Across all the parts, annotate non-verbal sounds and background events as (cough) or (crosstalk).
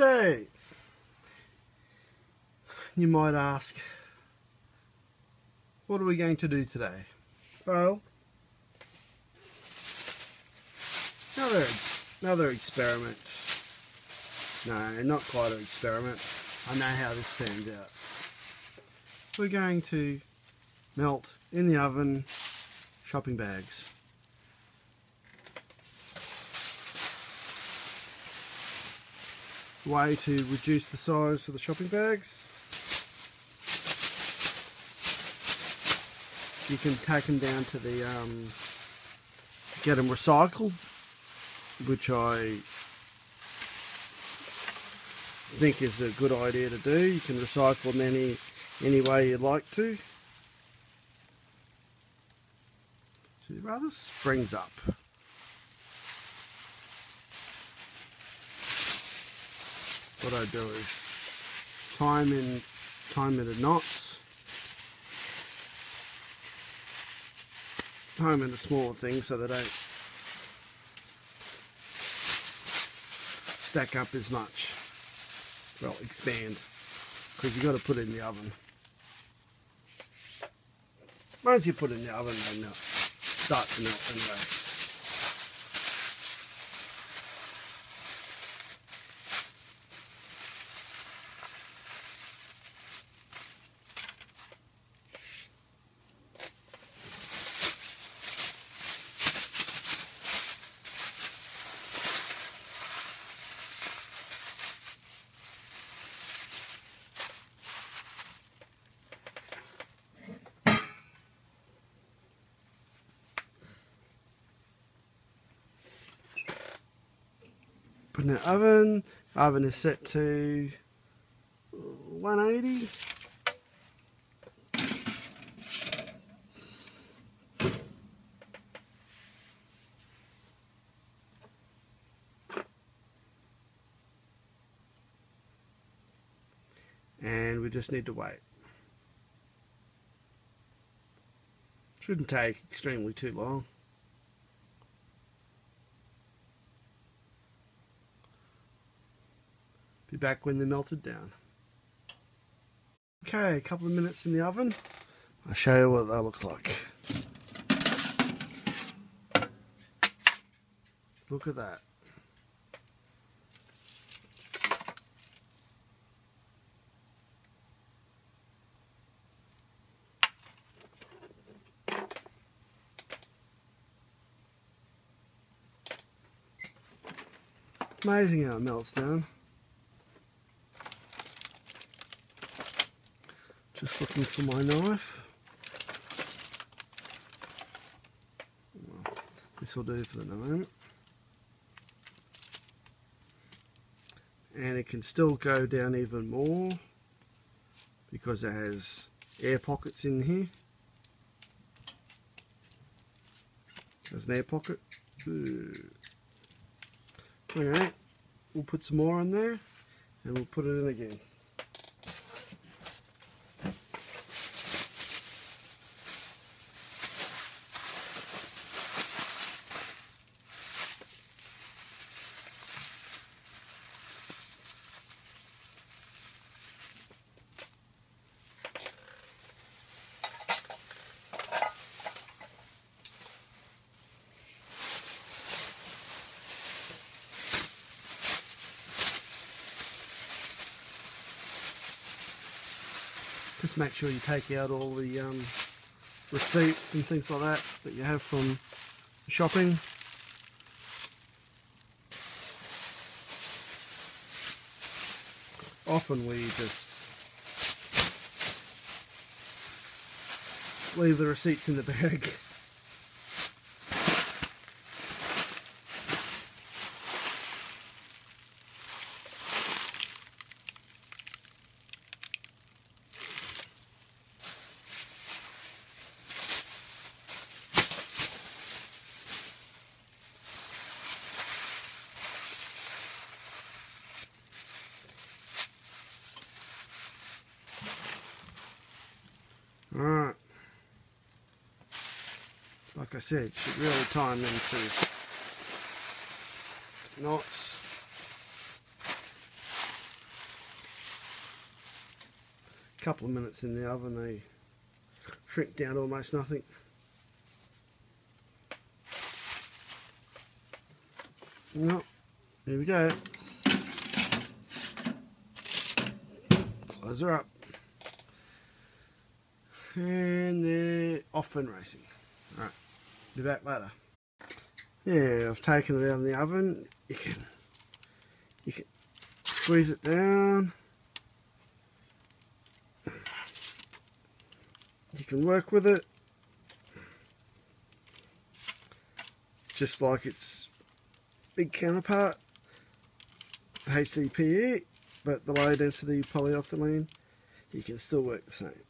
G'day! You might ask, what are we going to do today? Well, another, another experiment. No, not quite an experiment. I know how this turns out. We're going to melt in the oven shopping bags. Way to reduce the size of the shopping bags. You can take them down to the, um, get them recycled, which I think is a good idea to do. You can recycle them any, any way you'd like to. So See, rather springs up. What I do is time in time into knots time in the smaller things so they don't stack up as much well expand because you've got to put it in the oven. Once you put it in the oven melt start to melt anyway Put in the oven. Oven is set to 180. And we just need to wait. Shouldn't take extremely too long. Back when they're melted down. Okay, a couple of minutes in the oven. I'll show you what they look like. Look at that. Amazing how it melts down. Just looking for my knife. Well, this will do for the moment. And it can still go down even more because it has air pockets in here. There's an air pocket. Okay, we'll put some more on there and we'll put it in again. Just make sure you take out all the um, receipts and things like that that you have from shopping. Often we just leave the receipts in the bag. (laughs) like I said, should really time into knots. A couple of minutes in the oven, they shrink down to almost nothing. Well, here we go. Close her up. And they're off and racing. Alright be back later. Yeah, I've taken it out of the oven. You can you can squeeze it down. You can work with it just like its big counterpart, HDPE, but the low density polyethylene, you can still work the same.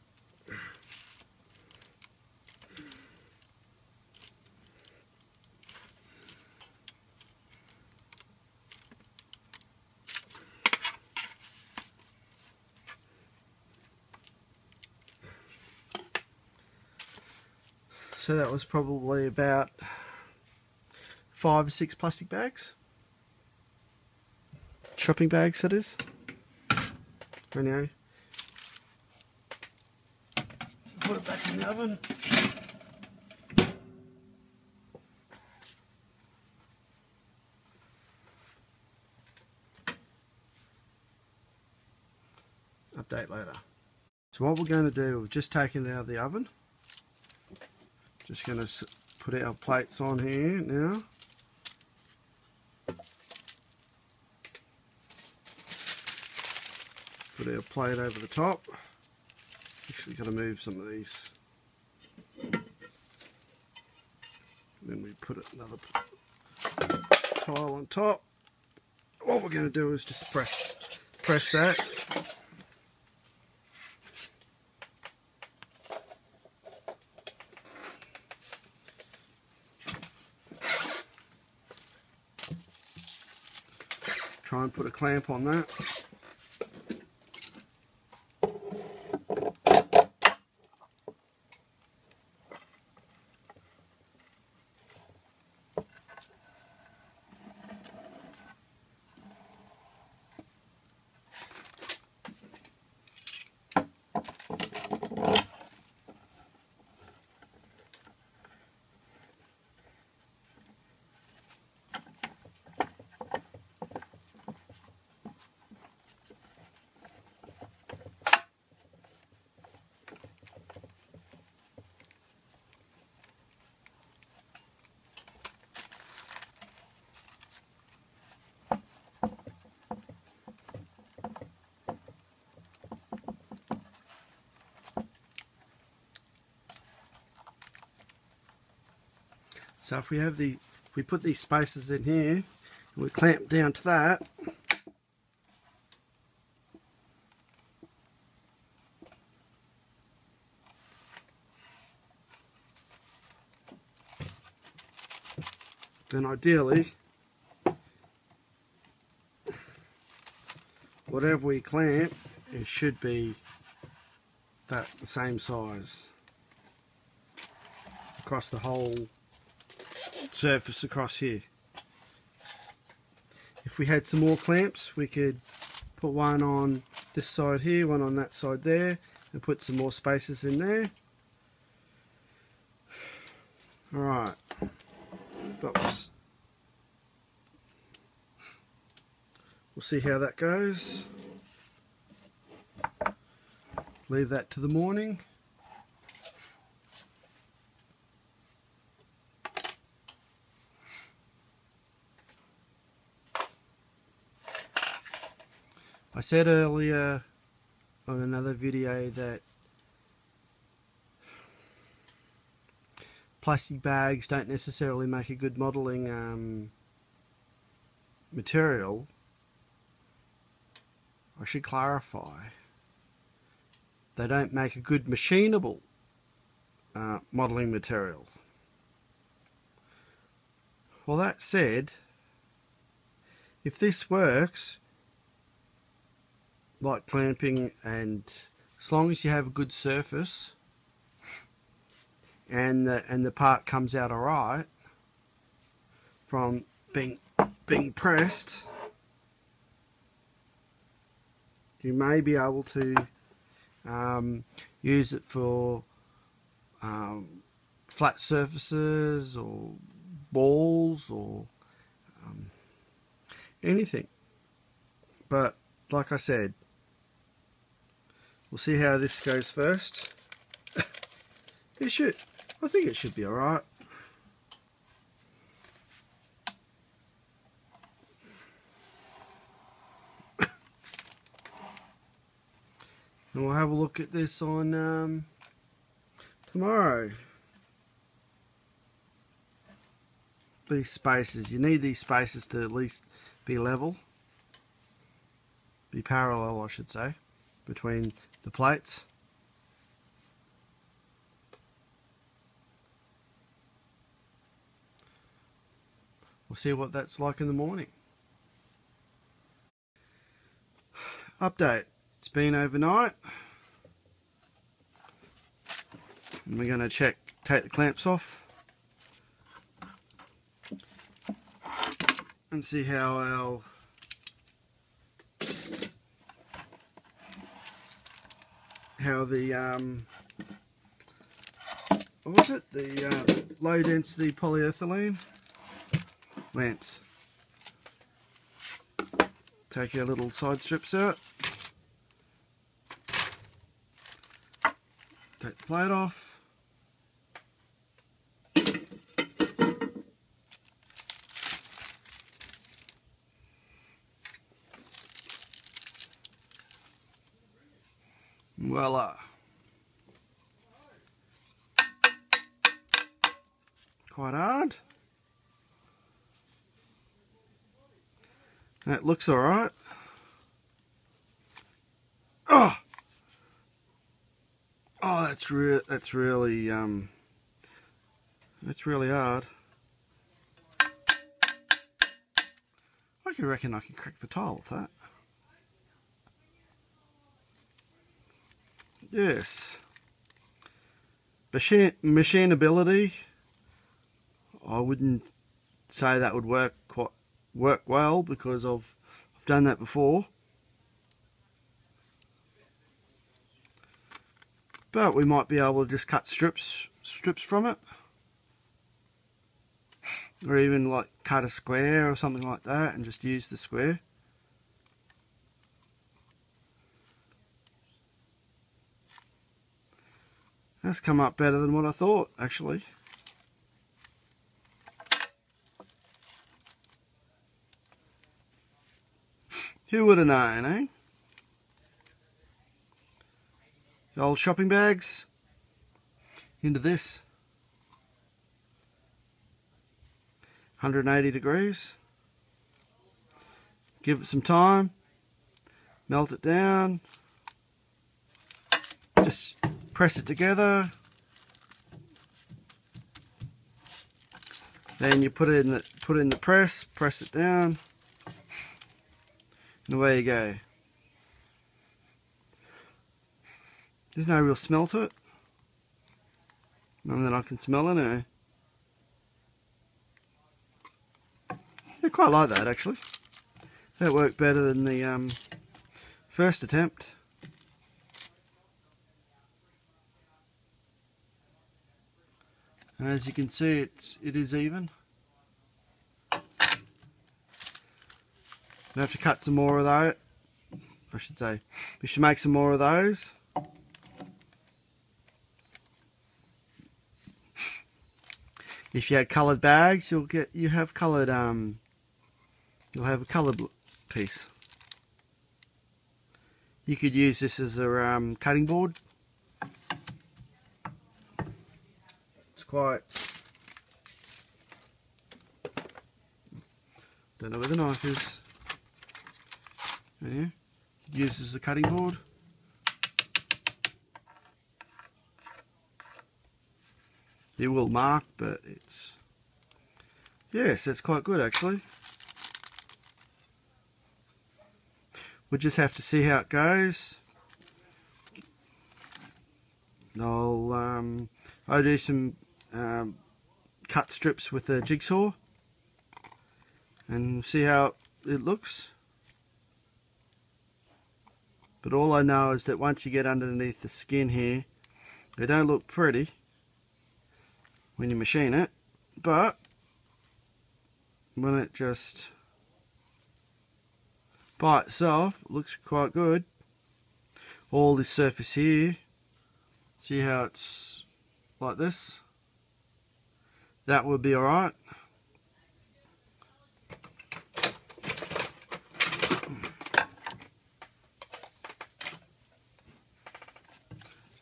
So that was probably about five or six plastic bags. Shopping bags, that is. Anyway. Put it back in the oven. Update later. So what we're going to do, we've just taken it out of the oven. Just going to put our plates on here now. Put our plate over the top. Actually got to move some of these. Then we put another tile on top. What we're going to do is just press press that try and put a clamp on that. So if we have the, if we put these spaces in here, and we clamp down to that, then ideally, whatever we clamp, it should be that the same size across the whole surface across here. If we had some more clamps, we could put one on this side here, one on that side there, and put some more spaces in there. Alright. We'll see how that goes. Leave that to the morning. I said earlier on another video that plastic bags don't necessarily make a good modelling um, material. I should clarify. They don't make a good machinable uh, modelling material. Well that said, if this works, like clamping and as long as you have a good surface and the, and the part comes out alright from being being pressed you may be able to Um, use it for um, flat surfaces or balls or um, anything. But like I said, we'll see how this goes first. (coughs) it should, I think it should be alright. (coughs) and we'll have a look at this on um, tomorrow. These spaces, you need these spaces to at least be level, be parallel I should say, between the plates. We'll see what that's like in the morning. Update. It's been overnight. And we're going to check, take the clamps off. And see how our how the um, what was it? The uh, low density polyethylene lamps. Take our little side strips out. Take the plate off. Voila. Quite hard. That looks alright. Oh! Oh, that's real. That's really um. That's really hard. I can reckon I can crack the tile with that. Yes. Machine machinability. I wouldn't say that would work quite work well because I've I've done that before. But we might be able to just cut strips strips from it. Or even like cut a square or something like that and just use the square. That's come up better than what I thought actually. Who would have known, eh? The old shopping bags into this. 180 degrees. Give it some time. Melt it down. Press it together. Then you put it in the put it in the press, press it down. And away you go. There's no real smell to it. None that I can smell anyway. I quite like that actually. That worked better than the um, first attempt. And as you can see, it's it is even. We have to cut some more of that. I should say, we should make some more of those. If you had coloured bags, you'll get you have coloured um you'll have a coloured piece. You could use this as a um, cutting board. Quite don't know where the knife is. Yeah, use as a cutting board. It will mark, but it's yes, that's quite good actually. We'll just have to see how it goes. I'll um, I'll do some um, cut strips with a jigsaw and see how it looks. But all I know is that once you get underneath the skin here, they don't look pretty when you machine it, but when it just by itself looks quite good. All this surface here, see how it's like this? That would be alright.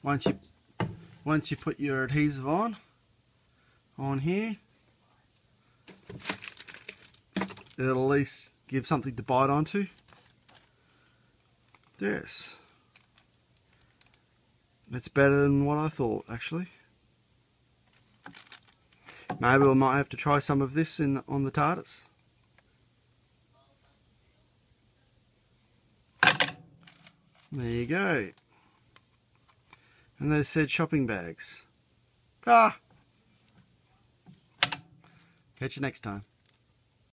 once you once you put your adhesive on on here it'll at least give something to bite onto. This it's better than what I thought actually maybe we might have to try some of this in on the TARDIS there you go and they said shopping bags. Ah! Catch you next time.